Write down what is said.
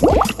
what?